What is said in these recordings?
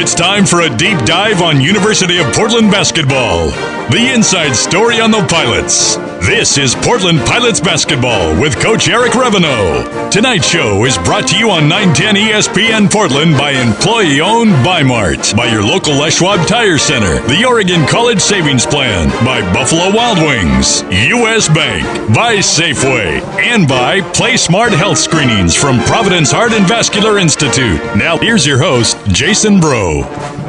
It's time for a deep dive on University of Portland basketball. The inside story on the Pilots. This is Portland Pilots basketball with Coach Eric Reveno. Tonight's show is brought to you on 910 ESPN Portland by employee owned Bi-Mart, by your local Les Schwab Tire Center, the Oregon College Savings Plan, by Buffalo Wild Wings, U.S. Bank, by Safeway, and by Play Smart Health Screenings from Providence Heart and Vascular Institute. Now, here's your host, Jason Bro.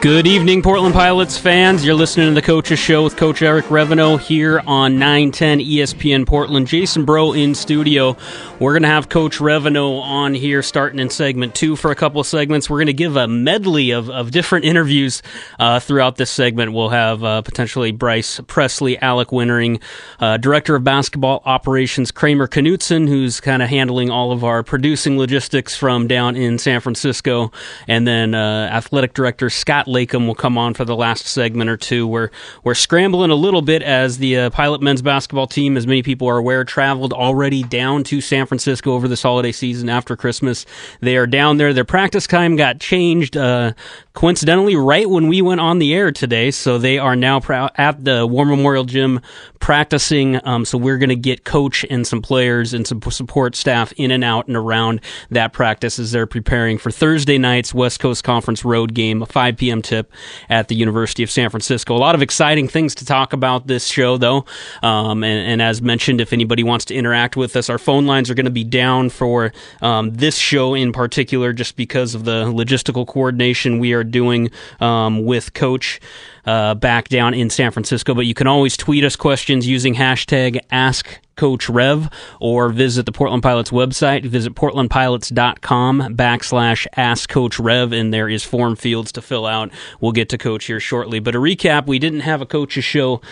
Good evening, Portland Pilots fans. You're listening to the Coaches Show with Coach Eric Reveno here on 910 ESPN Portland. Jason Bro in studio. We're going to have Coach Reveno on here starting in segment two for a couple of segments. We're going to give a medley of, of different interviews uh, throughout this segment. We'll have uh, potentially Bryce Pressley, Alec Wintering, uh, Director of Basketball Operations Kramer Knutson, who's kind of handling all of our producing logistics from down in San Francisco, and then uh, Athletic Director Scott Leykam will come on for the last segment or two. We're we're scrambling a little bit as the uh, Pilot men's basketball team, as many people are aware, traveled already down to San Francisco over this holiday season after Christmas. They are down there. Their practice time got changed uh, coincidentally right when we went on the air today. So they are now at the War Memorial Gym practicing. Um, so we're going to get coach and some players and some support staff in and out and around that practice as they're preparing for Thursday night's West Coast Conference road game, a 5 p.m. tip at the University of San Francisco. A lot of exciting things to talk about this show, though. Um, and, and, as mentioned, if anybody wants to interact with us, our phone lines are going to be down for um, this show in particular, just because of the logistical coordination we are doing um, with Coach uh, back down in San Francisco. But you can always tweet us questions using hashtag Ask Coach Rev or visit the Portland Pilots website. Visit portlandpilots.com backslash ask Coach Rev, and there is form fields to fill out. We'll get to Coach here shortly. But a recap, we didn't have a coach's show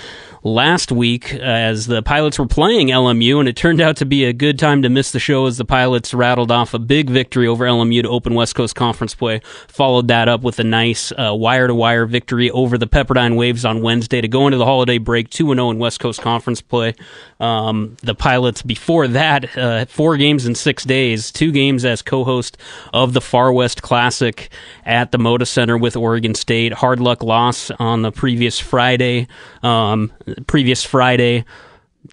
last week uh, as the Pilots were playing LMU, and it turned out to be a good time to miss the show as the Pilots rattled off a big victory over LMU to open West Coast Conference play. Followed that up with a nice wire to wire victory over the Pepperdine Waves on Wednesday to go into the holiday break 2 0 in West Coast Conference play. Um, the Pilots before that, uh, four games in six days, two games as co host of the Far West Classic at the Moda Center with Oregon State. Hard luck loss on the previous Friday. Um, previous Friday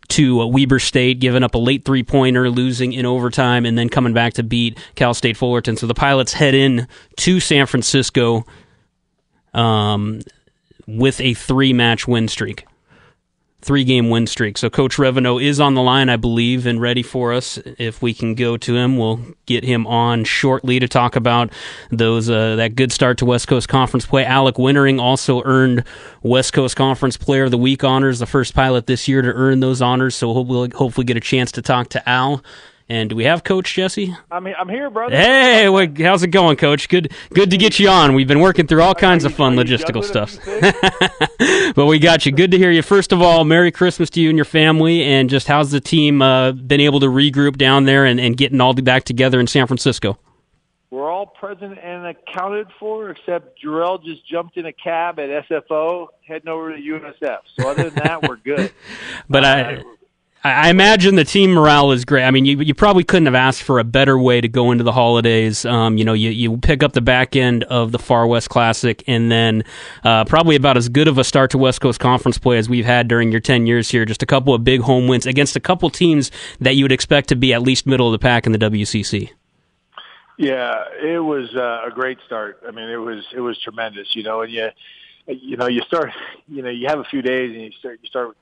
to uh, Weber State, giving up a late three pointer, losing in overtime, and then coming back to beat Cal State Fullerton. So the Pilots head in to San Francisco um, with a three match win streak three game win streak. So Coach Reveno is on the line, I believe, and ready for us. If we can go to him, we'll get him on shortly to talk about those uh, that good start to West Coast Conference play. Alec Wintering also earned West Coast Conference Player of the Week honors, the first pilot this year to earn those honors. So we'll hopefully get a chance to talk to Al and do we have Coach Jesse? I'm I'm here, brother. Hey, what, how's it going, Coach? Good good to get you on. We've been working through all kinds of fun logistical stuff, but we got you. Good to hear you. First of all, Merry Christmas to you and your family, and just how's the team uh, been able to regroup down there and, and getting all the back together in San Francisco? We're all present and accounted for, except Jarrell just jumped in a cab at SFO heading over to USF. So other than that, we're good. but uh, I I imagine the team morale is great. I mean, you you probably couldn't have asked for a better way to go into the holidays. Um, you know, you, you pick up the back end of the Far West Classic, and then uh, probably about as good of a start to West Coast Conference play as we've had during your ten years here. Just a couple of big home wins against a couple teams that you would expect to be at least middle of the pack in the WCC. Yeah, it was uh, a great start. I mean, it was it was tremendous. You know, and you you know you start you know you have a few days and you start you start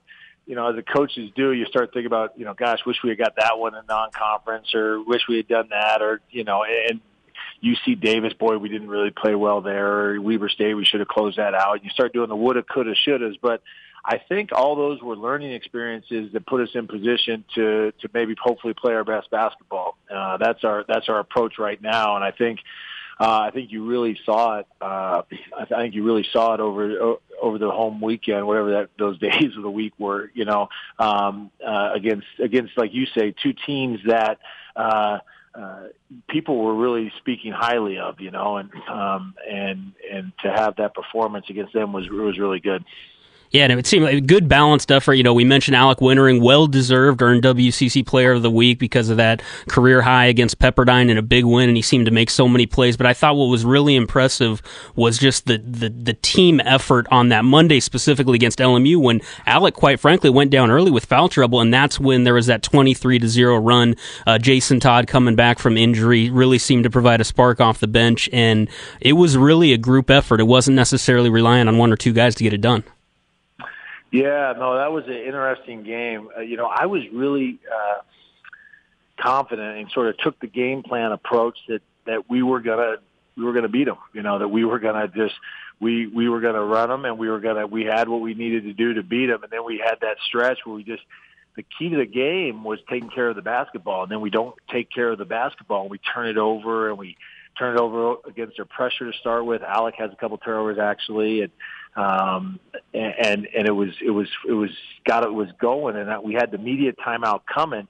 you know, as the coaches do, you start thinking about, you know, gosh, wish we had got that one in non-conference, or wish we had done that, or you know, and UC Davis, boy, we didn't really play well there. Or Weber State, we should have closed that out. You start doing the woulda, coulda, shouldas, but I think all those were learning experiences that put us in position to to maybe hopefully play our best basketball. Uh, that's our that's our approach right now, and I think uh, I think you really saw it. Uh, I think you really saw it over over the home weekend, whatever that those days of the week were. You know, um, uh, against against like you say, two teams that. Uh, uh, people were really speaking highly of, you know, and um, and and to have that performance against them was was really good. Yeah, and it seemed like a good balanced effort. You know, we mentioned Alec Wintering, well deserved, earned WCC Player of the Week because of that career high against Pepperdine and a big win, and he seemed to make so many plays. But I thought what was really impressive was just the the, the team effort on that Monday, specifically against LMU, when Alec, quite frankly, went down early with foul trouble, and that's when there was that twenty three to zero run. Uh, Jason Todd coming back from injury really seemed to provide a spark off the bench, and it was really a group effort. It wasn't necessarily relying on one or two guys to get it done. Yeah, no, that was an interesting game. Uh, you know, I was really uh, confident and sort of took the game plan approach that that we were gonna we were gonna beat them. You know, that we were gonna just we we were gonna run them and we were gonna we had what we needed to do to beat them, and then we had that stretch where we just the key to the game was taking care of the basketball, and then we don't take care of the basketball and we turn it over and we turn it over against their pressure to start with. Alec has a couple turnovers actually, and um, and and it was it was it was got it was going, and we had the media timeout coming,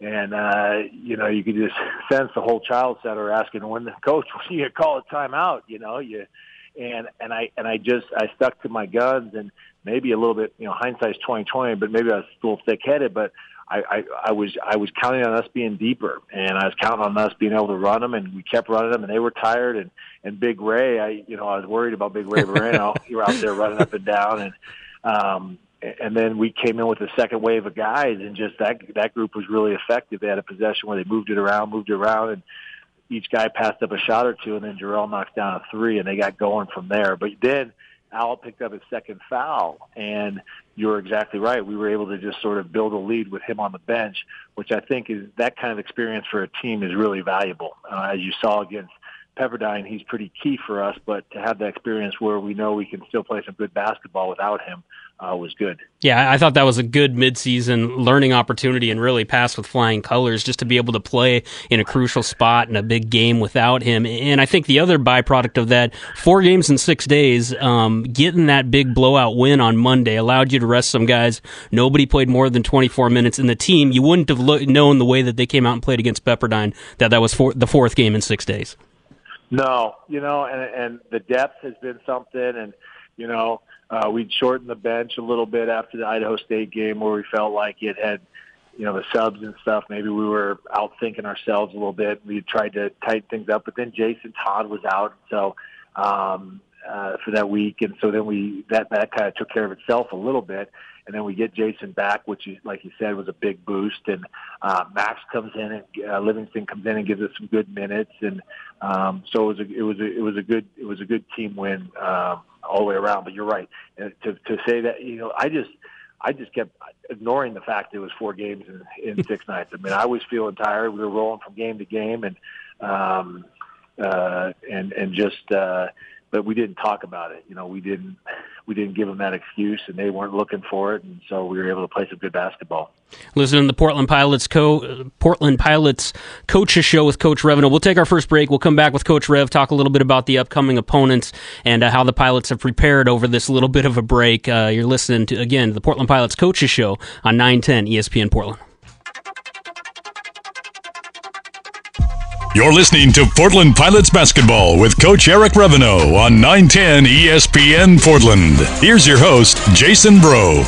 and uh, you know you could just sense the whole Chiles Center asking when the coach when you call a timeout, you know you, and and I and I just I stuck to my guns, and maybe a little bit you know hindsight's twenty twenty, but maybe I was a little thick headed, but I, I, I was I was counting on us being deeper, and I was counting on us being able to run them, and we kept running them, and they were tired. And and Big Ray, I you know I was worried about Big Ray Barreno. you were out there running up and down, and um, and then we came in with a second wave of guys, and just that that group was really effective. They had a possession where they moved it around, moved it around, and each guy passed up a shot or two, and then Jarrell knocks down a three, and they got going from there. But then Al picked up his second foul, and you're exactly right. We were able to just sort of build a lead with him on the bench, which I think is that kind of experience for a team is really valuable. Uh, as you saw against Pepperdine, he's pretty key for us, but to have that experience where we know we can still play some good basketball without him uh, was good. Yeah, I thought that was a good midseason learning opportunity and really passed with flying colors just to be able to play in a crucial spot in a big game without him. And I think the other byproduct of that, four games in six days, um, getting that big blowout win on Monday allowed you to rest some guys. Nobody played more than 24 minutes in the team. You wouldn't have lo- known the way that they came out and played against Pepperdine that that was for- the fourth game in six days. No, you know, and, and the depth has been something, and you know, uh, we'd shorten the bench a little bit after the Idaho State game where we felt like it had, you know, the subs and stuff. Maybe we were outthinking ourselves a little bit. We tried to tighten things up, but then Jason Todd was out, so um, uh, for that week, and so then we that that kind of took care of itself a little bit. And then we get Jason back, which, is, like you said, was a big boost. And uh, Max comes in, and uh, Livingston comes in and gives us some good minutes. And um, so it was a, it was a, it was a good it was a good team win. Um, all the way around. But you're right. And to to say that, you know, I just I just kept ignoring the fact it was four games in, in six nights. I mean, I was feeling tired. We were rolling from game to game, and um, uh, and and just uh, but we didn't talk about it. You know, we didn't we didn't give them that excuse, and they weren't looking for it, and so we were able to play some good basketball. Listening to the Portland Pilots co Portland Pilots coaches show with Coach Reveno. We'll take our first break. We'll come back with Coach Rev, talk a little bit about the upcoming opponents and uh, how the Pilots have prepared over this little bit of a break. Uh, you're listening to again the Portland Pilots coaches show on 910 ESPN Portland. You're listening to Portland Pilots basketball with Coach Eric Reveno on 910 ESPN Portland. Here's your host, Jason Bro.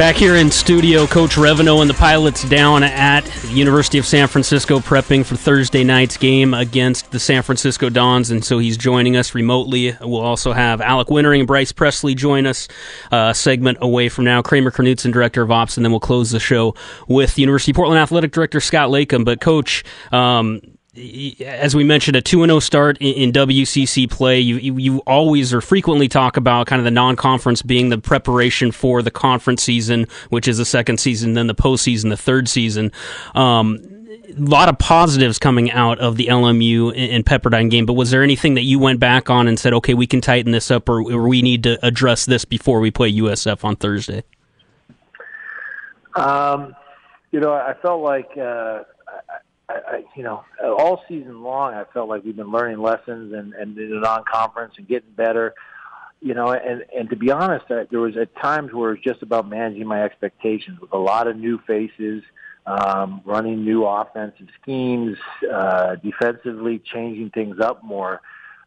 Back here in studio, Coach Reveno and the Pilots down at the University of San Francisco prepping for Thursday night's game against the San Francisco Dons, and so he's joining us remotely. We'll also have Alec Wintering and Bryce Pressley join us uh, a segment away from now. Kramer Knutson, Director of Ops, and then we'll close the show with University of Portland Athletic Director Scott Latham. But, Coach, um, as we mentioned, a 2 0 start in, WCC play. You, you, always or frequently talk about kind of the non conference being the preparation for the conference season, which is the second season, then the postseason, the third season. Um, a lot of positives coming out of the LMU and Pepperdine game, but was there anything that you went back on and said, okay, we can tighten this up or, or we need to address this before we play USF on Thursday? Um, you know, I felt like. Uh, I, you know, all season long, I felt like we've been learning lessons and, and in the non-conference and getting better. You know, and and to be honest, I, there was at times where it's just about managing my expectations with a lot of new faces, um, running new offensive schemes, uh, defensively changing things up more.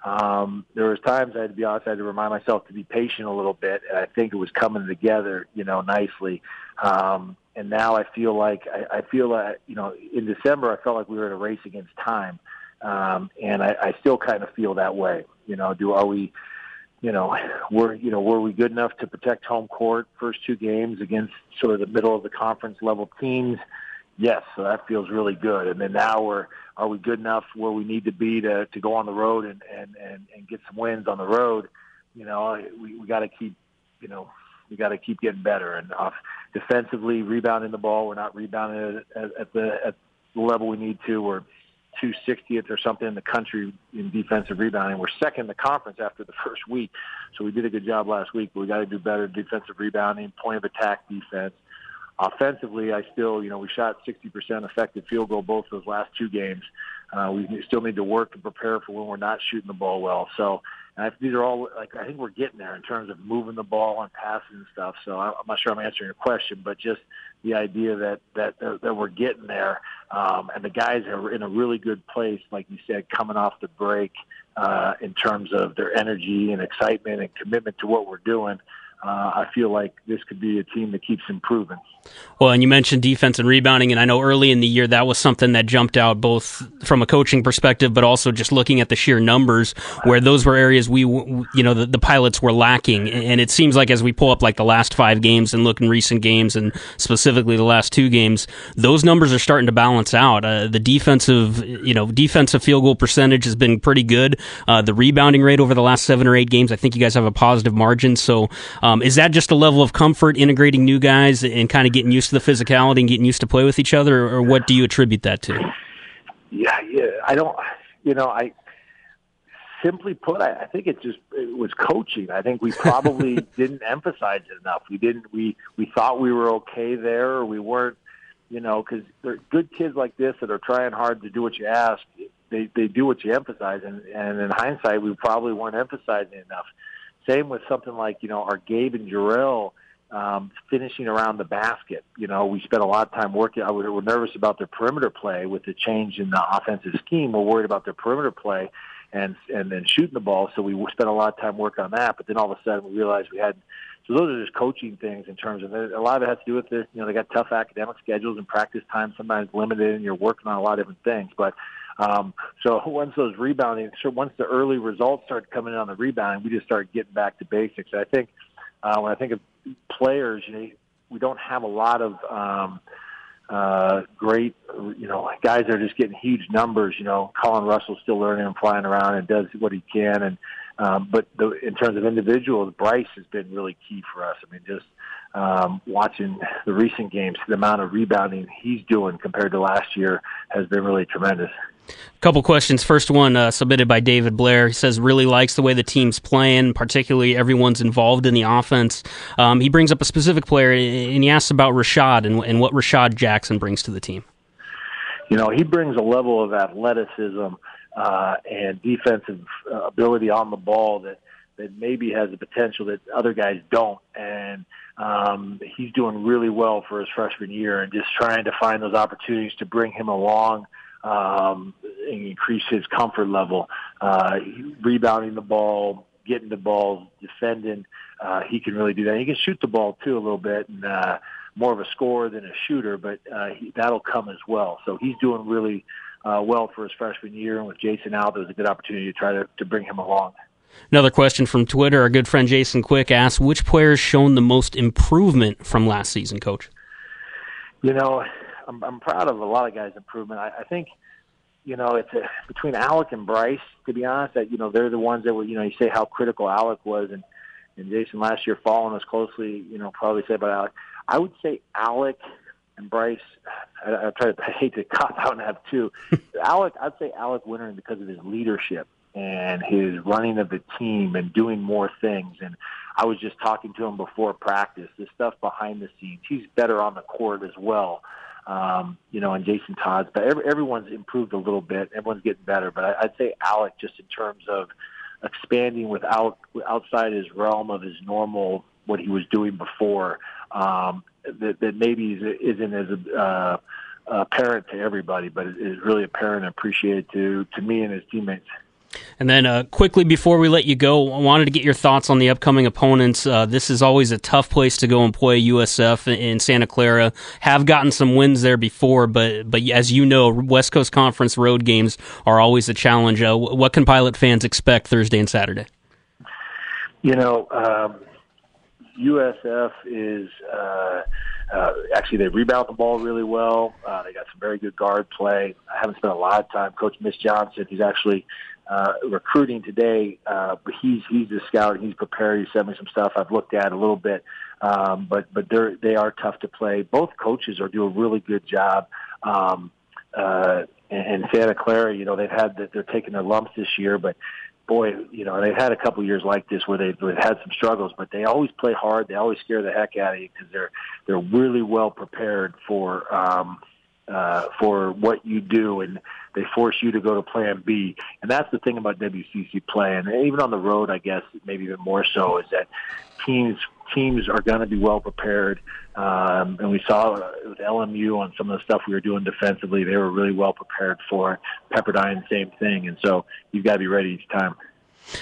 um, there was times I had to be honest, I had to remind myself to be patient a little bit, and I think it was coming together, you know, nicely. Um, and now I feel like I, I feel like you know in December I felt like we were in a race against time, um, and I, I still kind of feel that way. You know, do are we? You know, were you know were we good enough to protect home court first two games against sort of the middle of the conference level teams? Yes, so that feels really good. And then now we're are we good enough where we need to be to to go on the road and and and, and get some wins on the road? You know, we we got to keep you know we got to keep getting better and off defensively rebounding the ball. We're not rebounding at, at the at the level we need to. We're 260th or something in the country in defensive rebounding. We're second in the conference after the first week, so we did a good job last week. But we got to do better defensive rebounding, point of attack defense. Offensively, I still, you know, we shot 60% effective field goal both those last two games. Uh, we still need to work and prepare for when we're not shooting the ball well. So and I, these are all like I think we're getting there in terms of moving the ball and passing and stuff. So I, I'm not sure I'm answering your question, but just the idea that that that, that we're getting there, um, and the guys are in a really good place, like you said, coming off the break uh, in terms of their energy and excitement and commitment to what we're doing uh, I feel like this could be a team that keeps improving. Well, and you mentioned defense and rebounding, and I know early in the year that was something that jumped out both from a coaching perspective, but also just looking at the sheer numbers, where those were areas we, you know, the, the pilots were lacking. And it seems like as we pull up like the last five games and look in recent games, and specifically the last two games, those numbers are starting to balance out. Uh, the defensive, you know, defensive field goal percentage has been pretty good. Uh, the rebounding rate over the last seven or eight games, I think you guys have a positive margin. So. Um, um, is that just a level of comfort integrating new guys and kind of getting used to the physicality and getting used to play with each other, or what do you attribute that to? Yeah, yeah, I don't. You know, I simply put, I, I think it just it was coaching. I think we probably didn't emphasize it enough. We didn't. We we thought we were okay there, or we weren't. You know, because they're good kids like this that are trying hard to do what you ask. They they do what you emphasize, and and in hindsight, we probably weren't emphasizing enough. Same with something like, you know, our Gabe and Jarrell um, finishing around the basket. You know, we spent a lot of time working. I was, we're nervous about their perimeter play with the change in the offensive scheme. We're worried about their perimeter play and and then shooting the ball. So we spent a lot of time working on that. But then all of a sudden we realized we had. So those are just coaching things in terms of. A lot of it has to do with the you know they got tough academic schedules and practice time sometimes limited, and you're working on a lot of different things. But um, so once those rebounding, so once the early results started coming in on the rebounding, we just started getting back to basics. I think uh, when I think of players, you know, we don't have a lot of um, uh, great, you know, guys that are just getting huge numbers. You know, Colin Russell's still learning and flying around and does what he can. And um, but the, in terms of individuals, Bryce has been really key for us. I mean, just um, watching the recent games, the amount of rebounding he's doing compared to last year has been really tremendous. A couple questions. First one uh, submitted by David Blair. He says really likes the way the team's playing, particularly everyone's involved in the offense. Um, he brings up a specific player and he asks about Rashad and, and, what Rashad Jackson brings to the team. You know, he brings a level of athleticism uh, and defensive uh, ability on the ball that that maybe has the potential that other guys don't. And um, he's doing really well for his freshman year, and just trying to find those opportunities to bring him along um, and increase his comfort level. Uh, rebounding the ball, getting the ball, defending, uh, he can really do that. He can shoot the ball too a little bit, and uh, more of a scorer than a shooter, but uh, he, that'll come as well. So he's doing really uh, well for his freshman year, and with Jason out, there was a good opportunity to try to, to bring him along. Another question from Twitter. Our good friend Jason Quick asks, which player's shown the most improvement from last season, Coach? You know, I'm, I'm proud of a lot of guys' improvement. I, I think, you know, it's a, between Alec and Bryce. To be honest, that you know they're the ones that were. You know, you say how critical Alec was, and and Jason last year following us closely. You know, probably say about Alec. I would say Alec and Bryce. I, I try to I hate to cop out and have two. Alec, I'd say Alec Winter because of his leadership and his running of the team and doing more things. And I was just talking to him before practice. The stuff behind the scenes, he's better on the court as well um, you know, and Jason Todd's. But every, everyone's improved a little bit. Everyone's getting better. But I, I'd say Alec, just in terms of expanding without outside his realm of his normal what he was doing before, um, that, that maybe isn't as uh, apparent to everybody, but is really apparent and appreciated to to me and his teammates. And then, uh, quickly before we let you go, I wanted to get your thoughts on the upcoming opponents. Uh, this is always a tough place to go and play USF in Santa Clara. Have gotten some wins there before, but but as you know, West Coast Conference road games are always a challenge. Uh, what can Pilot fans expect Thursday and Saturday? You know, um, USF is. Uh, uh, actually, they rebound the ball really well. Uh, they got some very good guard play. I haven't spent a lot of time. Coach Mitch Johnson, he's actually uh, recruiting today, uh, but he's he's a scout. He's prepared. He sent me some stuff I've looked at a little bit, um, but but they're they are tough to play. Both coaches are doing a really good job. Um, uh, and Santa Clara, you know, they've had that they're taking their lumps this year, but boy, you know, they've had a couple years like this where they've, they've had some struggles, but they always play hard. They always scare the heck out of you because they're they're really well prepared for um, uh, for what you do, and they force you to go to Plan B. And that's the thing about WCC play, and even on the road, I guess maybe even more so, is that teams teams are going to be well prepared. Um, and we saw with LMU on some of the stuff we were doing defensively, they were really well prepared for it. Pepperdine, same thing. And so you've got to be ready each time.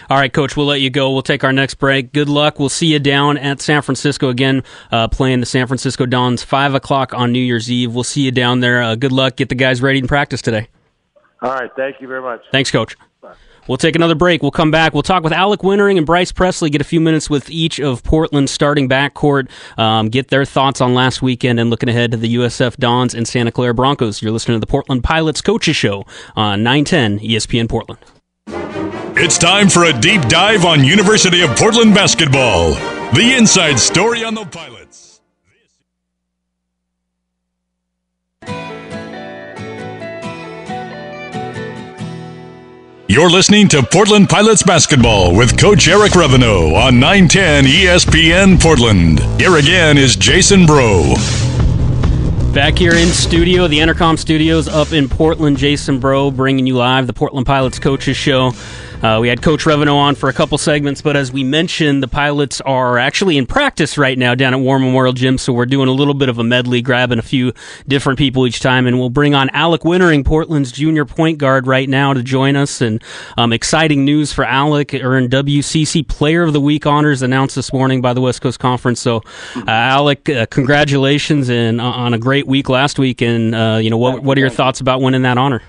All right, Coach, we'll let you go. We'll take our next break. Good luck. We'll see you down at San Francisco again, uh, playing the San Francisco Dons, 5 o'clock on New Year's Eve. We'll see you down there. Uh, good luck. Get the guys ready in practice today. All right. Thank you very much. Thanks, Coach. We'll take another break. We'll come back. We'll talk with Alec Wintering and Bryce Pressley, get a few minutes with each of Portland's starting backcourt, um, get their thoughts on last weekend and looking ahead to the USF Dons and Santa Clara Broncos. You're listening to the Portland Pilots Coaches Show on 910 ESPN Portland. It's time for a deep dive on University of Portland basketball. The inside story on the Pilots. You're listening to Portland Pilots Basketball with Coach Eric Reveno on 910 ESPN Portland. Here again is Jason Bro. Back here in studio, the Entercom Studios up in Portland. Jason Bro bringing you live the Portland Pilots Coaches Show. Uh, we had Coach Reveno on for a couple segments, but as we mentioned, the pilots are actually in practice right now down at War Memorial Gym, so we're doing a little bit of a medley, grabbing a few different people each time, and we'll bring on Alec Wintering, Portland's junior point guard, right now to join us. And um, exciting news for Alec, earned WCC Player of the Week honors announced this morning by the West Coast Conference. So, uh, Alec, uh, congratulations and uh, on a great week last week. And uh, you know, what what are your thoughts about winning that honor?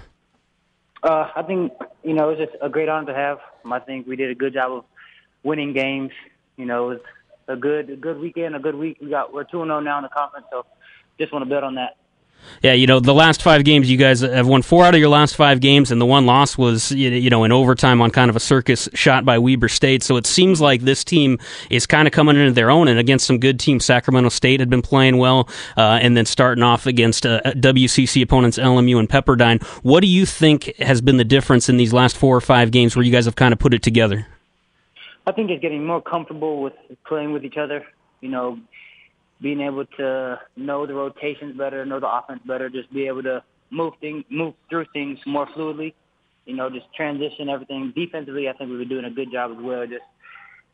Uh, I think you know it was just a great honor to have. I think we did a good job of winning games. You know, it was a good a good weekend, a good week. We got we're two and zero oh now in the conference, so just want to build on that. Yeah, you know, the last five games, you guys have won four out of your last five games, and the one loss was, you know, in overtime on kind of a circus shot by Weber State. So it seems like this team is kind of coming into their own, and against some good teams. Sacramento State had been playing well, uh, and then starting off against uh, WCC opponents LMU and Pepperdine. What do you think has been the difference in these last four or five games where you guys have kind of put it together? I think it's getting more comfortable with playing with each other. You know, being able to know the rotations better, know the offense better, just be able to move things, move through things more fluidly. You know, just transition everything. Defensively, I think we were doing a good job as well. Just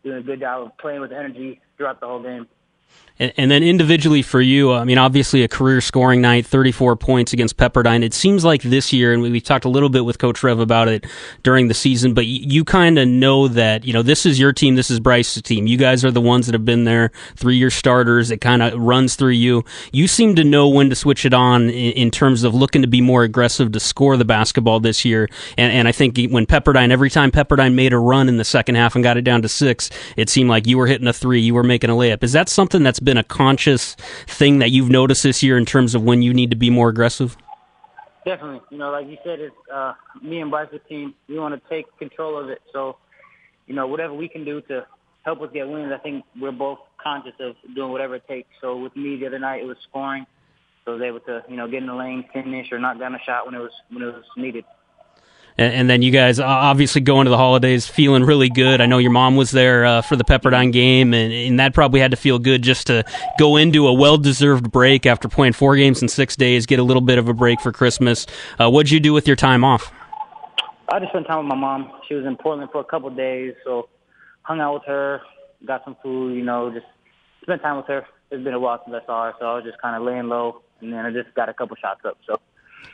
doing a good job of playing with energy throughout the whole game. And, and, then individually for you, I mean, obviously a career scoring night, 34 points against Pepperdine. It seems like this year, and we, we talked a little bit with Coach Rev about it during the season, but you, you kind of know that, you know, this is your team, this is Bryce's team. You guys are the ones that have been there, three year starters. It kind of runs through you. You seem to know when to switch it on in, in, terms of looking to be more aggressive to score the basketball this year. And, and I think when Pepperdine, every time Pepperdine made a run in the second half and got it down to six, it seemed like you were hitting a three, you were making a layup. Is that something that's been a conscious thing that you've noticed this year in terms of when you need to be more aggressive? Definitely. You know, like you said, it's uh, me and Bryce's team. We want to take control of it. So, you know, whatever we can do to help us get wins, I think we're both conscious of doing whatever it takes. So with me the other night, it was scoring. So I was able to, you know, get in the lane, finish, or knock down a shot when it was when it was needed and, and, then you guys obviously go into the holidays feeling really good. I know your mom was there uh, for the Pepperdine game, and, and, that probably had to feel good just to go into a well-deserved break after playing four games in six days, get a little bit of a break for Christmas. Uh, what'd you do with your time off? I just spent time with my mom. She was in Portland for a couple of days, so hung out with her, got some food, you know, just spent time with her. It's been a while since I saw her, so I was just kind of laying low, and then I just got a couple shots up. So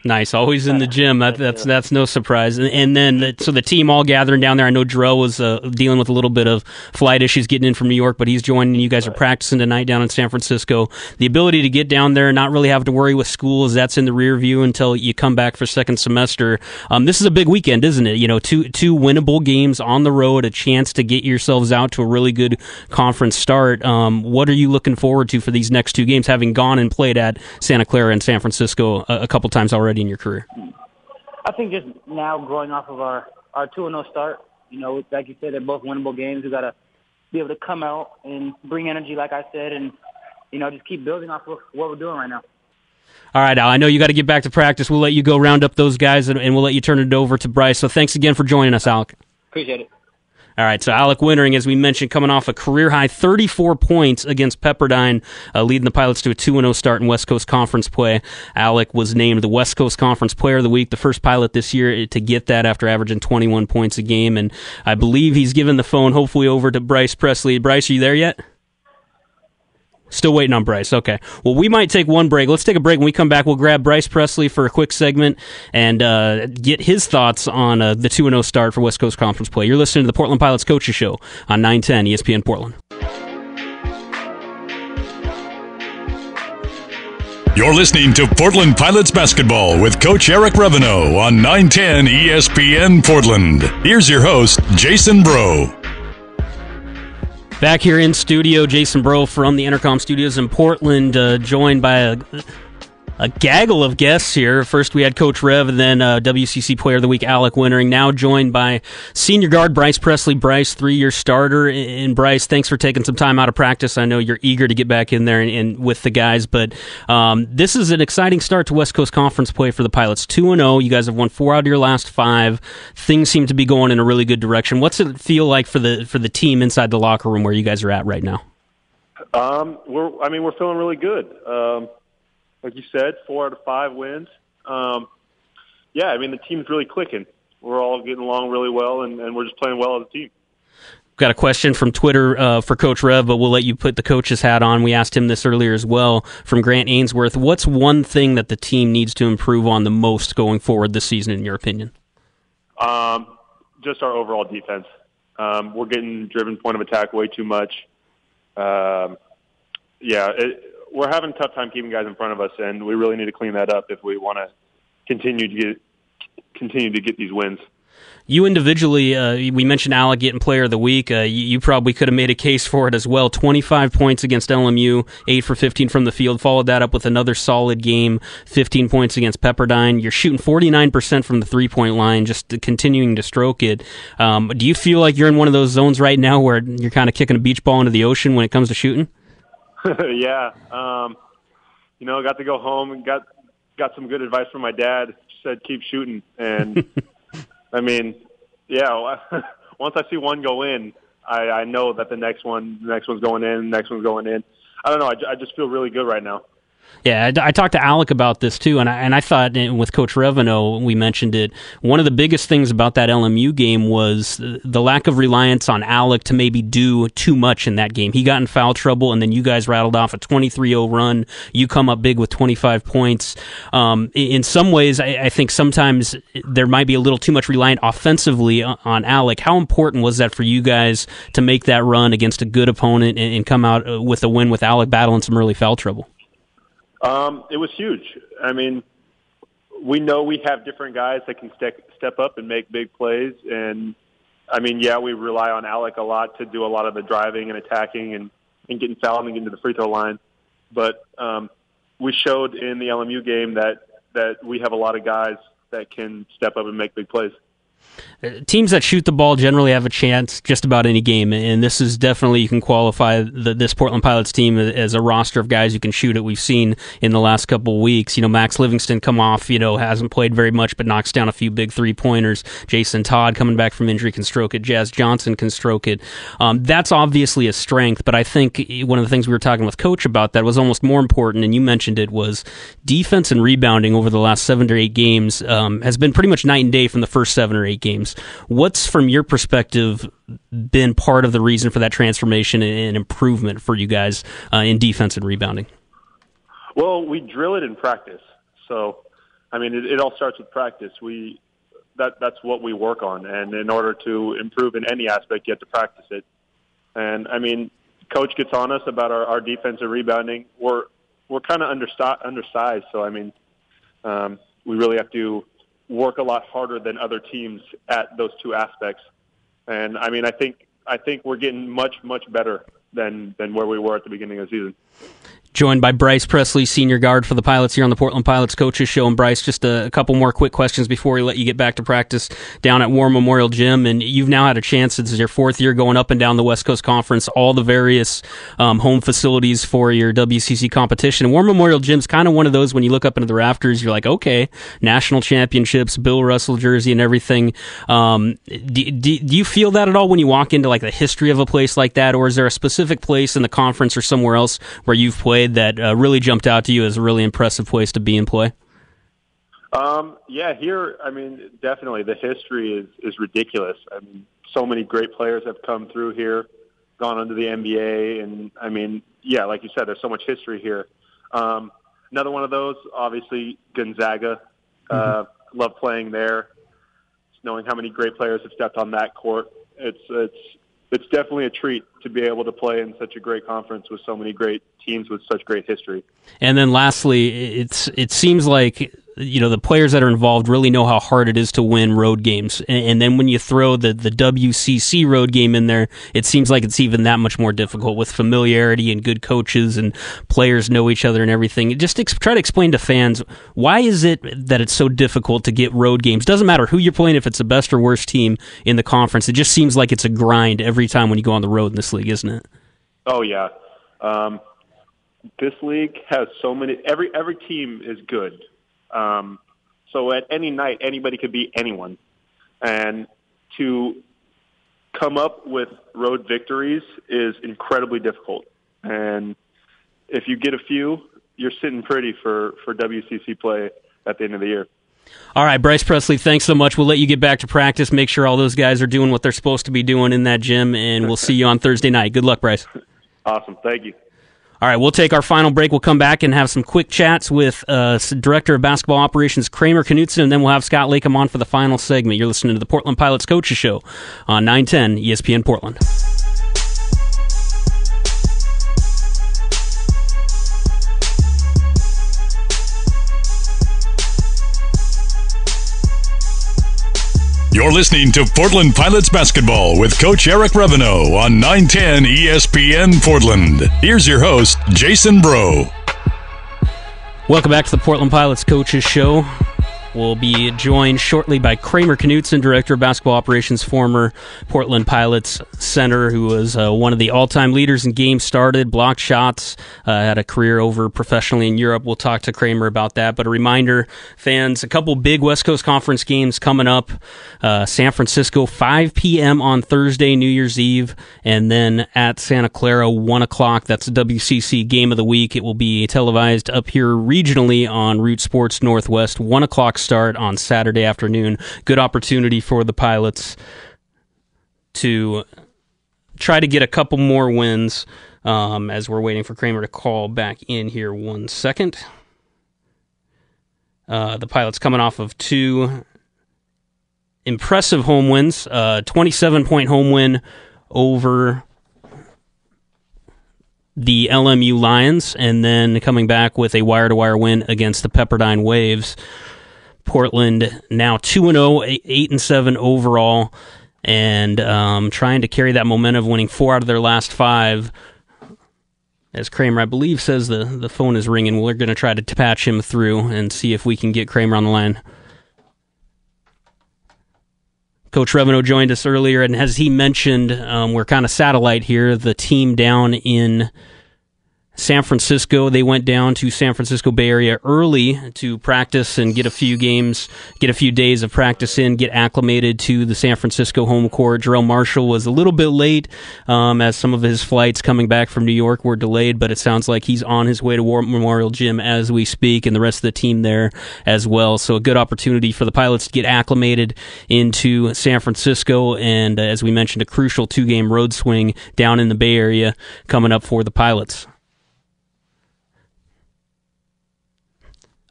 Nice, always in the gym. That, that's that's no surprise. And, and then the, so the team all gathering down there. I know Drell was uh, dealing with a little bit of flight issues getting in from New York, but he's joining. You guys are practicing tonight down in San Francisco. The ability to get down there, and not really have to worry with schools. That's in the rear view until you come back for second semester. Um, this is a big weekend, isn't it? You know, two two winnable games on the road, a chance to get yourselves out to a really good conference start. Um, what are you looking forward to for these next two games? Having gone and played at Santa Clara and San Francisco a, a couple times already in your career? I think just now growing off of our our two and zero start, you know, like you said, they're both winnable games. We gotta be able to come out and bring energy, like I said, and you know, just keep building off of what we're doing right now. All right, Al. I know you got to get back to practice. We'll let you go round up those guys, and, and we'll let you turn it over to Bryce. So thanks again for joining us, Alec. Appreciate it. All right, so Alec Wintering, as we mentioned, coming off a career high 34 points against Pepperdine, uh, leading the Pilots to a 2 0 start in West Coast Conference play. Alec was named the West Coast Conference Player of the Week, the first Pilot this year to get that after averaging 21 points a game. And I believe he's given the phone, hopefully, over to Bryce Pressley. Bryce, are you there yet? Still waiting on Bryce. Okay. Well, we might take one break. Let's take a break. When we come back, we'll grab Bryce Pressley for a quick segment and uh, get his thoughts on uh, the 2 0 start for West Coast Conference play. You're listening to the Portland Pilots Coaches Show on 910 ESPN Portland. You're listening to Portland Pilots basketball with Coach Eric Reveno on 910 ESPN Portland. Here's your host, Jason Bro. Back here in studio, Jason Bro from the Entercom Studios in Portland, uh, joined by a a gaggle of guests here. First, we had Coach Rev, and then uh, WCC Player of the Week Alec Wintering. Now joined by senior guard Bryce Pressley. Bryce, three-year starter. And Bryce, thanks for taking some time out of practice. I know you're eager to get back in there and, and with the guys, but um, this is an exciting start to West Coast Conference play for the Pilots. Two and zero. You guys have won four out of your last five. Things seem to be going in a really good direction. What's it feel like for the for the team inside the locker room where you guys are at right now? Um, we're. I mean, we're feeling really good. Um, like you said, four out of five wins. Um, yeah, I mean the team's really clicking. We're all getting along really well, and, and we're just playing well as a team. Got a question from Twitter uh, for Coach Rev, but we'll let you put the coach's hat on. We asked him this earlier as well from Grant Ainsworth. What's one thing that the team needs to improve on the most going forward this season, in your opinion? Um, just our overall defense. Um, we're getting driven point of attack way too much. Um, yeah, it, we're having a tough time keeping guys in front of us, and we really need to clean that up if we want to continue to get continue to get these wins. You individually, uh, we mentioned Alec getting Player of the Week. Uh, you, you, probably could have made a case for it as well. 25 points against LMU, 8 for 15 from the field. Followed that up with another solid game, 15 points against Pepperdine. You're shooting 49% from the three point line, just continuing to stroke it. Um, do you feel like you're in one of those zones right now where you're kind of kicking a beach ball into the ocean when it comes to shooting? yeah. Um, you know, got to go home and got got some good advice from my dad. Said keep shooting, and I mean, yeah. Once I see one go in, I, I know that the next one, the next one's going in, the next one's going in. I don't know. I, I just feel really good right now. Yeah, I, I, talked to Alec about this too, and I, and I thought with Coach Reveno, we mentioned it. One of the biggest things about that LMU game was the lack of reliance on Alec to maybe do too much in that game. He got in foul trouble, and then you guys rattled off a 23-0 run. You come up big with 25 points. Um, in some ways, I, I, think sometimes there might be a little too much reliant offensively on Alec. How important was that for you guys to make that run against a good opponent and, and come out uh, with a win with Alec battling some early foul trouble? Um, it was huge. I mean, we know we have different guys that can step step up and make big plays. And I mean, yeah, we rely on Alec a lot to do a lot of the driving and attacking and, and getting fouled and getting to the free throw line. But um, we showed in the LMU game that that we have a lot of guys that can step up and make big plays teams that shoot the ball generally have a chance just about any game, and this is definitely you can qualify the, this Portland Pilots team as a roster of guys who can shoot it. We've seen in the last couple of weeks. You know, Max Livingston come off, you know, hasn't played very much, but knocks down a few big three pointers. Jason Todd coming back from injury can stroke it. Jazz Johnson can stroke it. Um, that's obviously a strength, but I think one of the things we were talking with Coach about that was almost more important, and you mentioned it was defense and rebounding over the last seven to eight games um, has been pretty much night and day from the first seven or eight games. What's, from your perspective, been part of the reason for that transformation and improvement for you guys uh, in defense and rebounding? Well, we drill it in practice. So, I mean, it, it all starts with practice. We that that's what we work on, and in order to improve in any aspect, you have to practice it. And I mean, coach gets on us about our, our defensive rebounding. We're we're kind of undersized, so I mean, um, we really have to work a lot harder than other teams at those two aspects. And I mean, I think I think we're getting much much better than than where we were at the beginning of the season joined by Bryce Pressley, senior guard for the Pilots here on the Portland Pilots Coaches Show. And Bryce, just a, a, couple more quick questions before we let you get back to practice down at War Memorial Gym. And you've now had a chance, this is your fourth year going up and down the West Coast Conference, all the various um, home facilities for your WCC competition. War Memorial Gym's kind of one of those when you look up into the rafters, you're like, okay, national championships, Bill Russell jersey and everything. Um, do, do, do you feel that at all when you walk into like the history of a place like that? Or is there a specific place in the conference or somewhere else where you've played? that uh, really jumped out to you as a really impressive place to be and play? Um, yeah, here, I mean, definitely the history is, is ridiculous. I mean, so many great players have come through here, gone into the NBA, and I mean, yeah, like you said, there's so much history here. Um, another one of those, obviously, Gonzaga. Uh, mm-hmm. Love playing there. Knowing how many great players have stepped on that court, it's it's it's definitely a treat to be able to play in such a great conference with so many great teams with such great history. And then lastly, it's it seems like you know the players that are involved really know how hard it is to win road games. And, and, then when you throw the the WCC road game in there it seems like it's even that much more difficult with familiarity and good coaches and players know each other and everything. Just ex- try to explain to fans why is it that it's so difficult to get road games? Doesn't matter who you're playing if it's the best or worst team in the conference it just seems like it's a grind every time when you go on the road in this league isn't it? Oh yeah. Um, this league has so many every every team is good um, so at any night, anybody could be anyone. And to come up with road victories is incredibly difficult. And if you get a few, you're sitting pretty for, for WCC play at the end of the year. All right, Bryce Pressley, thanks so much. We'll let you get back to practice. Make sure all those guys are doing what they're supposed to be doing in that gym, and we'll see you on Thursday night. Good luck, Bryce. Awesome. Thank you. All right, we'll take our final break. We'll come back and have some quick chats with uh, Director of Basketball Operations Kramer Knutson, and then we'll have Scott Leykam on for the final segment. You're listening to the Portland Pilots Coaches Show on 910 ESPN Portland. You're listening to Portland Pilots Basketball with Coach Eric Reveno on 910 ESPN Portland. Here's your host, Jason Bro. Welcome back to the Portland Pilots Coaches Show. We'll be joined shortly by Kramer Knutson, Director of Basketball Operations, former Portland Pilots center, who was uh, one of the all time leaders in games started, blocked shots, uh, had a career over professionally in Europe. We'll talk to Kramer about that. But a reminder, fans, a couple big West Coast Conference games coming up. Uh, San Francisco, 5 p.m. on Thursday, New Year's Eve, and then at Santa Clara, 1 o'clock. That's WCC game of the week. It will be televised up here regionally on Root Sports Northwest, 1 o'clock start on Saturday afternoon. Good opportunity for the Pilots to try to get a couple more wins um, as we're waiting for Kramer to call back in here one second. Uh, the Pilots coming off of two impressive home wins, uh, 27 point home win over the LMU Lions, and then coming back with a wire to wire win against the Pepperdine Waves. Portland now 2 and 0, 8 and 7 overall, and um, trying to carry that momentum, of winning four out of their last five. As Kramer, I believe, says the, the phone is ringing. We're going to try to patch him through and see if we can get Kramer on the line. Coach Reveno joined us earlier, and as he mentioned, um, we're kind of satellite here. The team down in San Francisco. They went down to San Francisco Bay Area early to practice and get a few games, get a few days of practice in, get acclimated to the San Francisco home court. Jerrell Marshall was a little bit late um, as some of his flights coming back from New York were delayed, but it sounds like he's on his way to War Memorial Gym as we speak, and the rest of the team there as well. So a good opportunity for the pilots to get acclimated into San Francisco, and uh, as we mentioned, a crucial two-game road swing down in the Bay Area coming up for the pilots.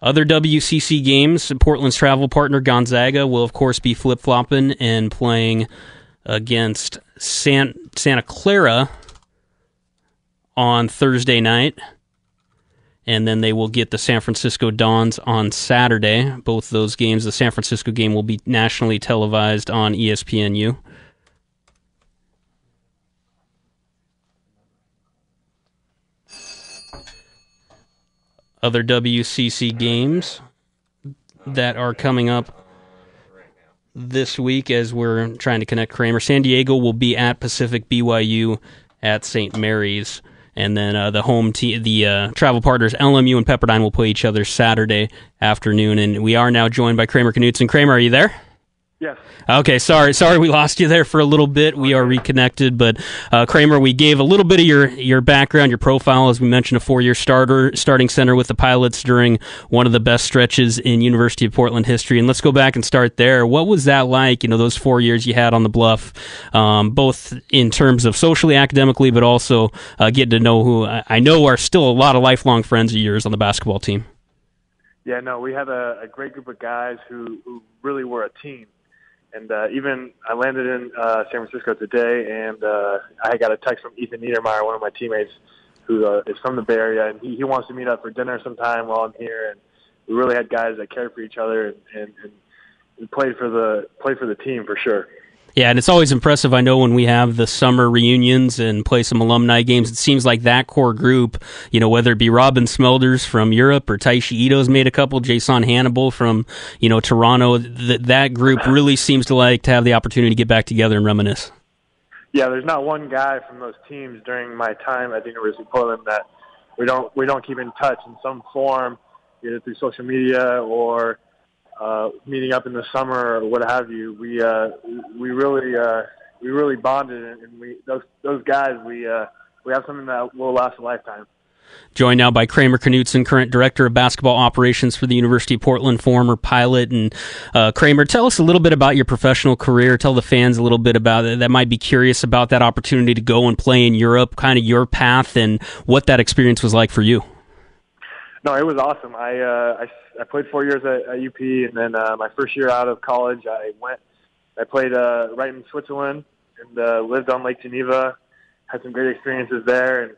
Other WCC games, Portland's travel partner Gonzaga will, of course, be flip flopping and playing against San- Santa Clara on Thursday night. And then they will get the San Francisco Dons on Saturday. Both those games, the San Francisco game will be nationally televised on ESPNU. Other WCC games that are coming up this week as we're trying to connect Kramer. San Diego will be at Pacific BYU at St. Mary's. And then uh, the home team, the uh, travel partners, LMU and Pepperdine, will play each other Saturday afternoon. And we are now joined by Kramer Knutson. Kramer, are you there? Yes. Okay, sorry, sorry, we lost you there for a little bit. We are reconnected, but uh, Kramer, we gave a little bit of your your background, your profile, as we mentioned, a four year starter, starting center with the Pilots during one of the best stretches in University of Portland history. And let's go back and start there. What was that like? You know, those four years you had on the Bluff, um, both in terms of socially, academically, but also uh, getting to know who I know are still a lot of lifelong friends of yours on the basketball team. Yeah, no, we had a, a great group of guys who, who really were a team and uh, even I landed in uh, San Francisco today, and uh, I got a text from Ethan Niedermeyer, one of my teammates, who uh, is from the Bay Area, and he, he wants to meet up for dinner sometime while I'm here. And we really had guys that cared for each other and, and, and played for the played for the team for sure. Yeah, and it's always impressive. I know when we have the summer reunions and play some alumni games, it seems like that core group, you know, whether it be Robin Smeulders from Europe or Taishi Ito's made a couple, Jason Hannibal from, you know, Toronto, th- that group really seems to like to have the opportunity to get back together and reminisce. Yeah, there's not one guy from those teams during my time at the University of Portland that we don't we don't keep in touch in some form, either through social media or uh, meeting up in the summer or what have you, we uh, we really uh, we really bonded, and we those those guys we uh, we have something that will last a lifetime. Joined now by Kramer Knutson, current director of basketball operations for the University of Portland, former pilot. And uh, Kramer, tell us a little bit about your professional career. Tell the fans a little bit about it that might be curious about that opportunity to go and play in Europe, kind of your path, and what that experience was like for you. No, it was awesome. I uh, I I played four years at, at UP, and then uh, my first year out of college, I went. I played uh, right in Switzerland and uh, lived on Lake Geneva. Had some great experiences there, and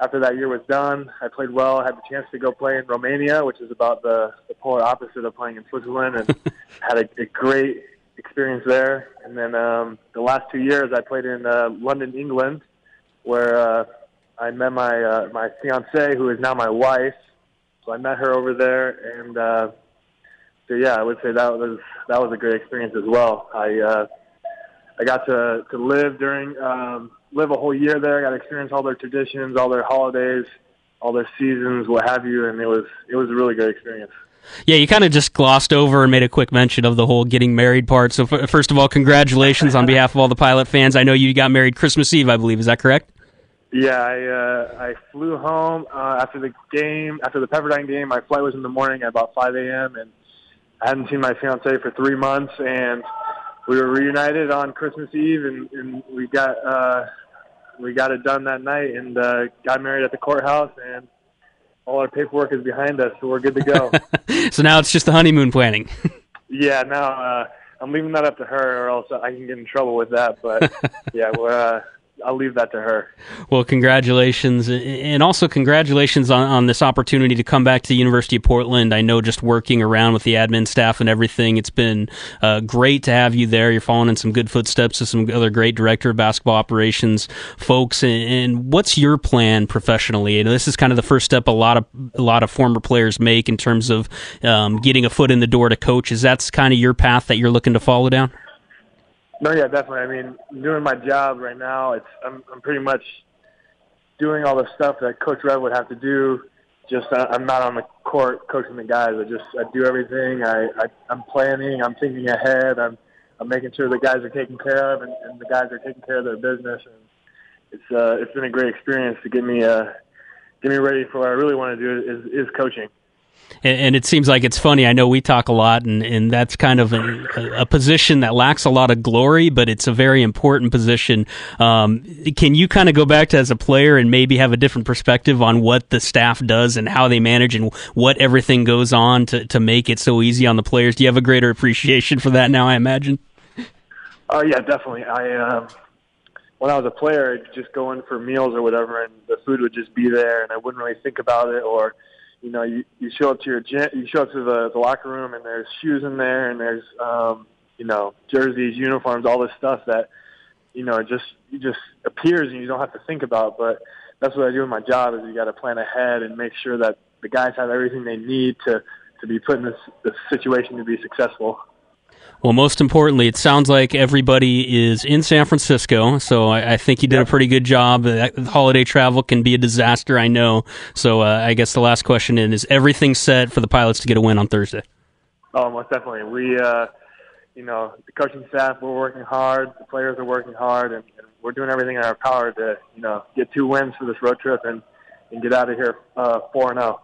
after that year was done, I played well. I had the chance to go play in Romania, which is about the, the polar opposite of playing in Switzerland, and had a, a great experience there. And then um, the last two years, I played in uh, London, England, where uh, I met my uh, my fiance, who is now my wife. So I met her over there, and uh, so yeah, I would say that was that was a great experience as well. I uh, I got to to live during um, live a whole year there. I got to experience all their traditions, all their holidays, all their seasons, what have you, and it was it was a really great experience. Yeah, you kind of just glossed over and made a quick mention of the whole getting married part. So, f- first of all, congratulations on behalf of all the pilot fans. I know you got married Christmas Eve, I believe. Is that correct? Yeah, I uh, I flew home uh, after the game, after the Pepperdine game. My flight was in the morning at about 5 a.m. and I hadn't seen my fiance for three months, and we were reunited on Christmas Eve, and, and we got uh, we got it done that night, and uh, got married at the courthouse, and all our paperwork is behind us, so we're good to go. so now it's just the honeymoon planning. yeah, now uh, I'm leaving that up to her, or else I can get in trouble with that. But yeah, we're. Uh, I'll leave that to her. Well, congratulations, and also congratulations on, on this opportunity to come back to the University of Portland. I know just working around with the admin staff and everything, it's been uh, great to have you there. You're following in some good footsteps of some other great director of basketball operations folks. And, and what's your plan professionally? And this is kind of the first step a lot of a lot of former players make in terms of um, getting a foot in the door to coach. Is that kind of your path that you're looking to follow down? No, yeah, definitely. I mean, doing my job right now, it's I'm I'm pretty much doing all the stuff that Coach Rev would have to do. Just I'm not on the court coaching the guys. I just I do everything. I, I I'm planning. I'm thinking ahead. I'm I'm making sure the guys are taken care of and, and the guys are taking care of their business. And it's uh it's been a great experience to get me uh get me ready for what I really want to do is is coaching. And, it seems like it's funny. I know we talk a lot, and, and that's kind of a, a, position that lacks a lot of glory, but it's a very important position. Um, can you kind of go back to as a player and maybe have a different perspective on what the staff does and how they manage and what everything goes on to, to make it so easy on the players? Do you have a greater appreciation for that now? I imagine. Oh yeah, definitely. I um, when I was a player, I'd just go in for meals or whatever, and the food would just be there, and I wouldn't really think about it or you know, you, you show up to your gym, you show up to the, the locker room, and there's shoes in there, and there's um, you know jerseys, uniforms, all this stuff that you know it just it just appears and you don't have to think about. But that's what I do in my job is you got to plan ahead and make sure that the guys have everything they need to to be put in this, this situation to be successful. Well, most importantly, it sounds like everybody is in San Francisco, so I, I think you did a pretty good job. Uh, holiday travel can be a disaster, I know. So uh, I guess the last question is: Is everything set for the pilots to get a win on Thursday? Oh, most definitely. We, uh, you know, the coaching staff, we're working hard. The players are working hard, and, and we're doing everything in our power to, you know, get two wins for this road trip and and get out of here uh, four and zero.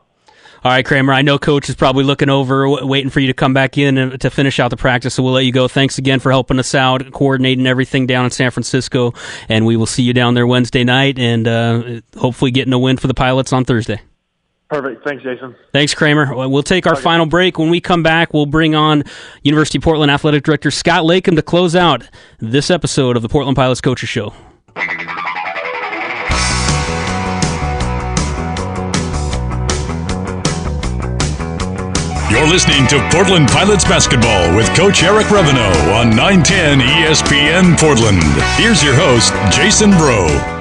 All right, Kramer. I know Coach is probably looking over, waiting for you to come back in to finish out the practice. So we'll let you go. Thanks again for helping us out, coordinating everything down in San Francisco, and we will see you down there Wednesday night, and uh, hopefully getting a win for the Pilots on Thursday. Perfect. Thanks, Jason. Thanks, Kramer. We'll take our okay. final break. When we come back, we'll bring on University of Portland Athletic Director Scott Leykam to close out this episode of the Portland Pilots Coaches Show. You're listening to Portland Pilots Basketball with Coach Eric Reveno on 910 ESPN Portland. Here's your host, Jason Bro.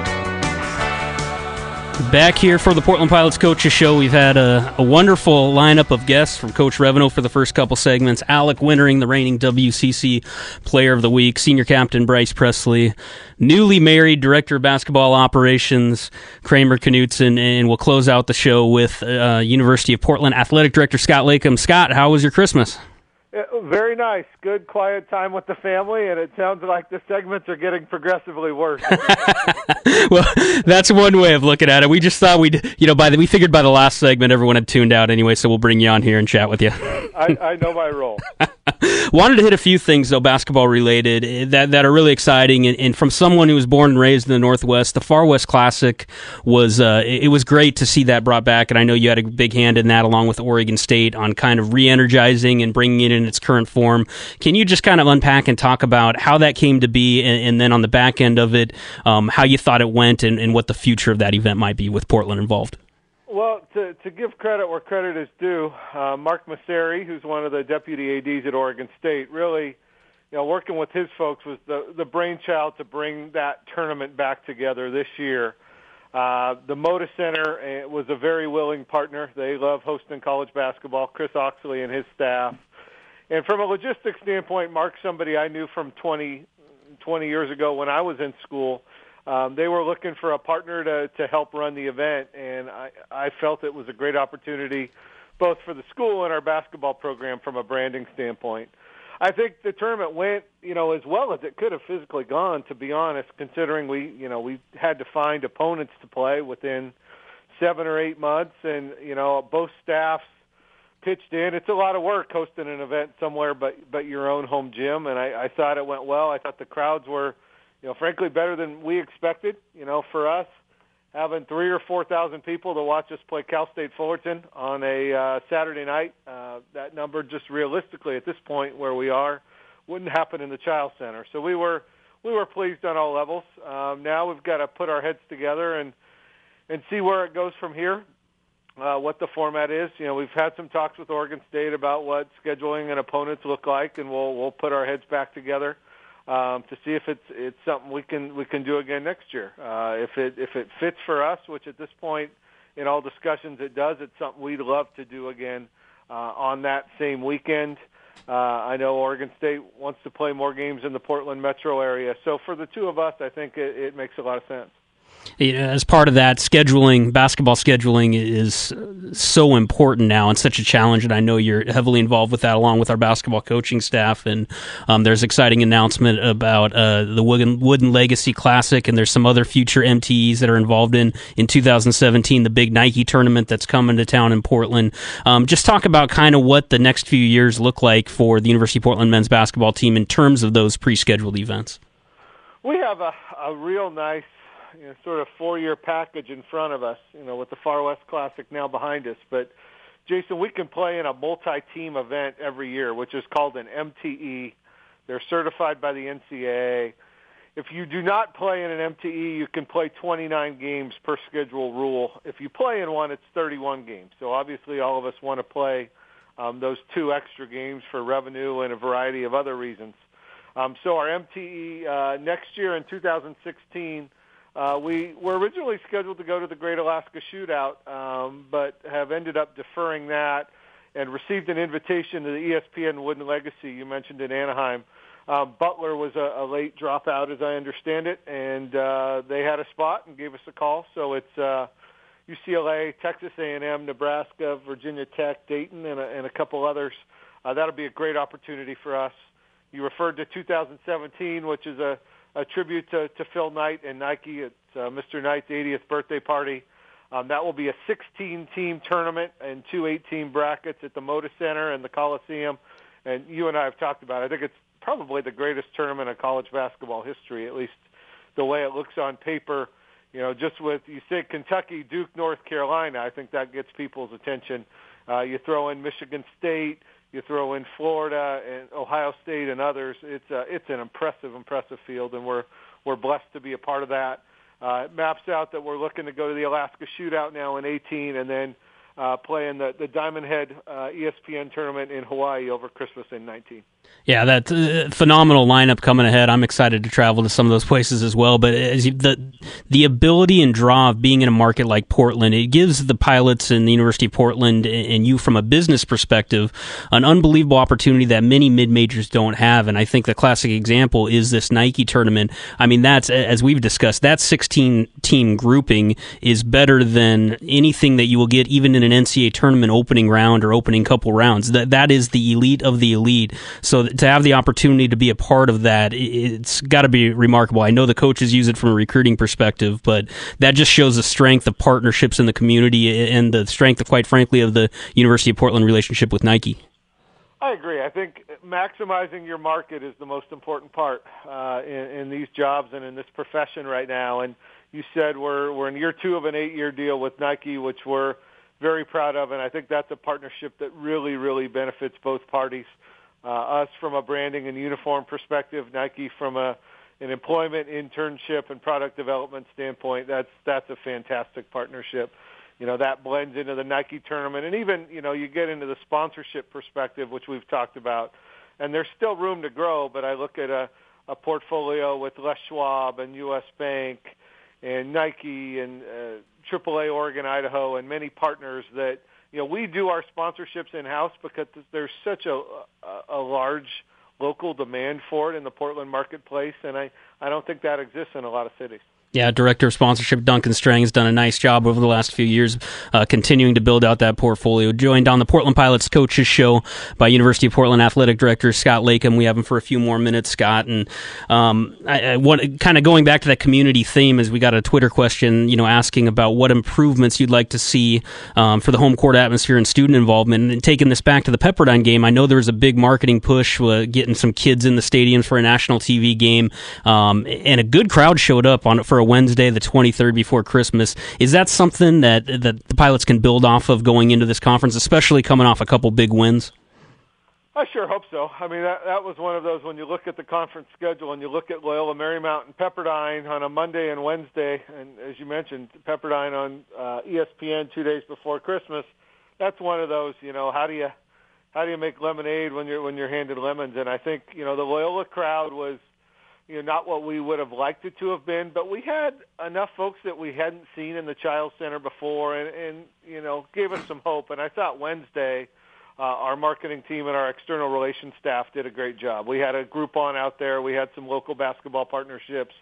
Back here for the Portland Pilots Coaches Show. We've had a, a, wonderful lineup of guests from Coach Reveno for the first couple segments. Alec Wintering, the reigning WCC Player of the Week. Senior Captain Bryce Pressley. Newly married Director of Basketball Operations Kramer Knutson. And we'll close out the show with uh, University of Portland Athletic Director Scott Leykam. Scott, how was your Christmas? Very nice. Good quiet time with the family, and it sounds like the segments are getting progressively worse. well, that's one way of looking at it. We just thought we'd, you know, by the we figured by the last segment everyone had tuned out anyway, so we'll bring you on here and chat with you. I, I know my role. Wanted to hit a few things though, basketball related, eh, that that are really exciting. And, and, from someone who was born and raised in the Northwest, the Far West Classic was uh, it, it was great to see that brought back. And I know you had a big hand in that, along with Oregon State, on kind of re-energizing and bringing it in its current form. Can you just kind of unpack and talk about how that came to be, and, and then on the back end of it, um, how you thought it went, and, and what the future of that event might be with Portland involved? Well, to, to give credit where credit is due, uh, Mark Masseri, who's one of the deputy ads at Oregon State, really, you know, working with his folks was the the brainchild to bring that tournament back together this year. Uh, the Moda Center uh, was a very willing partner. They love hosting college basketball. Chris Oxley and his staff. And from a logistics standpoint, Mark's somebody I knew from 20, 20 years ago when I was in school um, they were looking for a partner to to help run the event, and I I felt it was a great opportunity, both for the school and our basketball program from a branding standpoint. I think the tournament went, you know, as well as it could have physically gone. To be honest, considering we, you know, we had to find opponents to play within seven or eight months, and you know, both staffs pitched in. It's a lot of work hosting an event somewhere, but but your own home gym. And I, I thought it went well. I thought the crowds were you know, frankly, better than we expected. You know, for us, having three or four thousand people to watch us play Cal State Fullerton on a uh, Saturday night, uh, that number just realistically at this point where we are wouldn't happen in the Chiles Center. So we were we were pleased on all levels. Um, now we've got to put our heads together and and see where it goes from here. Uh, what the format is. You know, we've had some talks with Oregon State about what scheduling and opponents look like, and we'll we'll put our heads back together um, to see if it's it's something we can we can do again next year. Uh, if it if it fits for us, which at this point in all discussions it does, it's something we'd love to do again uh, on that same weekend. Uh, I know Oregon State wants to play more games in the Portland metro area, so for the two of us, I think it, it makes a lot of sense. As part of that, scheduling, basketball scheduling is so important now and such a challenge. And I know you're heavily involved with that, along with our basketball coaching staff. And um, there's exciting announcement about uh, the Wooden, Wooden Legacy Classic, and there's some other future MTEs that are involved in in 2017, the big Nike tournament that's coming to town in Portland. Um, just talk about kind of what the next few years look like for the University of Portland men's basketball team in terms of those pre-scheduled events. We have a, a real nice you know, sort of four-year package in front of us, you know, with the Far West Classic now behind us. But Jason, we can play in a multi-team event every year, which is called an MTE. They're certified by the NCAA. If you do not play in an MTE, you can play 29 games per schedule rule. If you play in one, it's 31 games. So obviously, all of us want to play um, those two extra games for revenue and a variety of other reasons. Um, so our MTE uh, next year in 2016 uh, we were originally scheduled to go to the Great Alaska Shootout, um, but have ended up deferring that and received an invitation to the ESPN Wooden Legacy you mentioned in Anaheim. Um, Butler was a, a late dropout, as I understand it, and uh, they had a spot and gave us a call. So it's uh, UCLA, Texas A&M, Nebraska, Virginia Tech, Dayton, and a, and a couple others. Uh, that'll be a great opportunity for us. You referred to 2017, which is a a tribute to, to Phil Knight and Nike. It's uh, Mr. Knight's 80th birthday party. Um, that will be a 16-team tournament and two eight-team brackets at the Moda Center and the Coliseum. And you and I have talked about. It. I think it's probably the greatest tournament in college basketball history, at least the way it looks on paper. You know, just with you say Kentucky, Duke, North Carolina, I think that gets people's attention. Uh, you throw in Michigan State, you throw in Florida and Ohio State and others. It's a, it's an impressive, impressive field, and we're we're blessed to be a part of that. Uh, it maps out that we're looking to go to the Alaska Shootout now in 18, and then uh, playing the the Diamond Head uh, ESPN tournament in Hawaii over Christmas in 19. Yeah, that uh, phenomenal lineup coming ahead. I'm excited to travel to some of those places as well. But as you, the the ability and draw of being in a market like Portland, it gives the pilots and the University of Portland and you from a business perspective an unbelievable opportunity that many mid majors don't have. And I think the classic example is this Nike tournament. I mean, that's as we've discussed, that 16 team grouping is better than anything that you will get even in an NCAA tournament opening round or opening couple rounds. That that is the elite of the elite. So to have the opportunity to be a part of that, it's got to be remarkable. I know the coaches use it from a recruiting perspective, but that just shows the strength of partnerships in the community and the strength, quite frankly, of the University of Portland relationship with Nike. I agree. I think maximizing your market is the most important part uh, in, in these jobs and in this profession right now. And you said we're we're in year two of an eight-year deal with Nike, which we're very proud of, and I think that's a partnership that really, really benefits both parties uh, us from a branding and uniform perspective, Nike from a an employment, internship, and product development standpoint. That's that's a fantastic partnership. You know that blends into the Nike tournament, and even you know you get into the sponsorship perspective, which we've talked about. And there's still room to grow, but I look at a, a portfolio with Les Schwab and U.S. Bank and Nike and uh, AAA Oregon, Idaho, and many partners that you know, we do our sponsorships in house because there's such a, a, a large local demand for it in the Portland marketplace, and I I don't think that exists in a lot of cities. Yeah, director of sponsorship Duncan Strang has done a nice job over the last few years, uh, continuing to build out that portfolio. Joined on the Portland Pilots coaches show by University of Portland athletic director Scott Leykam. We have him for a few more minutes, Scott. And um, I, I kind of going back to that community theme, as we got a Twitter question, you know, asking about what improvements you'd like to see um, for the home court atmosphere and student involvement. And taking this back to the Pepperdine game, I know there was a big marketing push, uh, getting some kids in the stadiums for a national TV game, um, and a good crowd showed up on for a Wednesday, the 23rd before Christmas. Is that something that that the pilots can build off of going into this conference, especially coming off a couple big wins? I sure hope so. I mean, that, that was one of those when you look at the conference schedule and you look at Loyola Marymount and Pepperdine on a Monday and Wednesday, and as you mentioned, Pepperdine on uh, ESPN two days before Christmas. That's one of those. You know, how do you how do you make lemonade when you're when you're handed lemons? And I think you know the Loyola crowd was you know, not what we would have liked it to have been, but we had enough folks that we hadn't seen in the Chiles Center before, and, and you know, gave us some hope. And I thought Wednesday, uh, our marketing team and our external relations staff did a great job. We had a Groupon out there. We had some local basketball partnerships.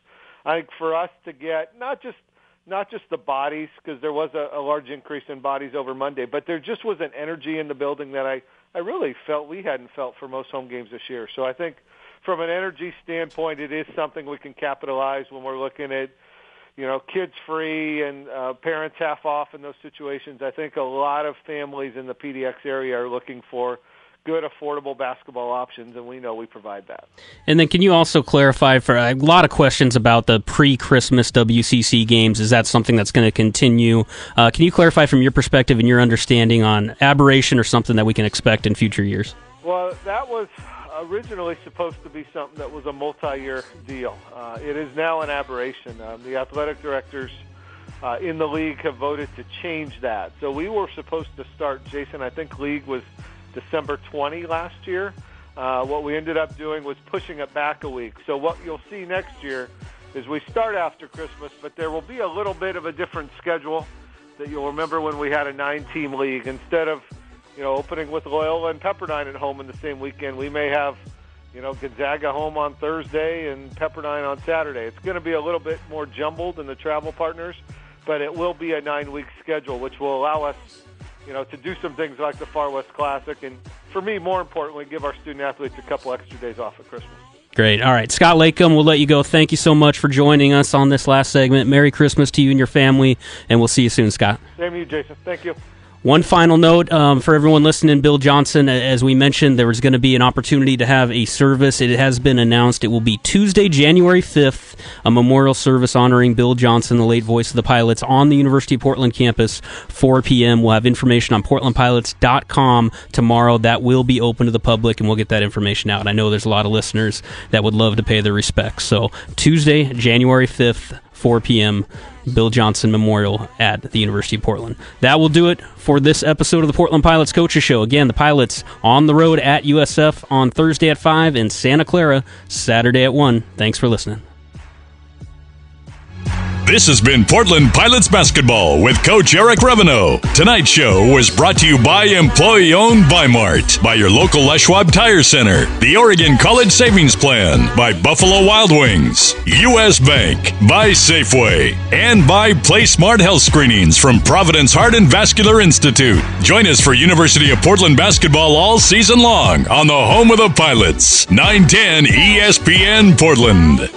I think for us to get not just not just the bodies, because there was a, a large increase in bodies over Monday, but there just was an energy in the building that I, I really felt we hadn't felt for most home games this year. So I think from an energy standpoint, it is something we can capitalize when we're looking at, you know, kids free and uh, parents half off in those situations. I think a lot of families in the PDX area are looking for good, affordable basketball options, and we know we provide that. And then, can you also clarify for a lot of questions about the pre-Christmas WCC games? Is that something that's going to continue? Uh, can you clarify from your perspective and your understanding on aberration or something that we can expect in future years? Well, that was originally supposed to be something that was a multi-year deal. Uh, it is now an aberration. Um, the athletic directors. Uh, in the league have voted to change that. So we were supposed to start, Jason, I think league was December 20 last year. Uh, what we ended up doing was pushing it back a week. So what you'll see next year is we start after Christmas, but there will be a little bit of a different schedule that you'll remember when we had a nine-team league. Instead of, you know, opening with Loyola and Pepperdine at home in the same weekend, we may have, you know, Gonzaga home on Thursday and Pepperdine on Saturday. It's going to be a little bit more jumbled in the travel partners, but it will be a nine-week schedule, which will allow us you know, to do some things like the Far West Classic, and for me, more importantly, give our student athletes a couple extra days off at Christmas. Great. All right, Scott Leykam, we'll let you go. Thank you so much for joining us on this last segment. Merry Christmas to you and your family, and we'll see you soon, Scott. Same to you, Jason. Thank you. One final note um, for everyone listening Bill Johnson, as we mentioned, there was going to be an opportunity to have a service. It has been announced. It will be Tuesday, January 5th, a memorial service honoring Bill Johnson, the late voice of the pilots, on the University of Portland campus, 4 p.m. We'll have information on portlandpilots.com tomorrow. That will be open to the public, and we'll get that information out. I know there's a lot of listeners that would love to pay their respects. So, Tuesday, January 5th, 4 p.m. Bill Johnson Memorial at the University of Portland. That will do it for this episode of the Portland Pilots Coaches Show. Again, the Pilots on the road at USF on Thursday at 5 and Santa Clara Saturday at 1. Thanks for listening. This has been Portland Pilots Basketball with Coach Eric Reveno. Tonight's show was brought to you by Employee Owned Mart, by your local Les Schwab Tire Center, the Oregon College Savings Plan, by Buffalo Wild Wings, U.S. Bank, by Safeway, and by Play Smart Health Screenings from Providence Heart and Vascular Institute. Join us for University of Portland basketball all season long on the home of the Pilots, 910 ESPN Portland.